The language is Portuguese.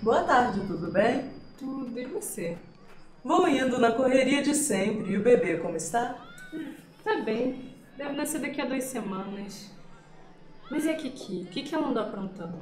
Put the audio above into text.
Boa tarde, tudo bem? Tudo, e você? Vou indo na correria de sempre. E o bebê, como está? Tá bem. Deve nascer daqui a duas semanas. Mas e a Kiki? O que, que ela andou aprontando?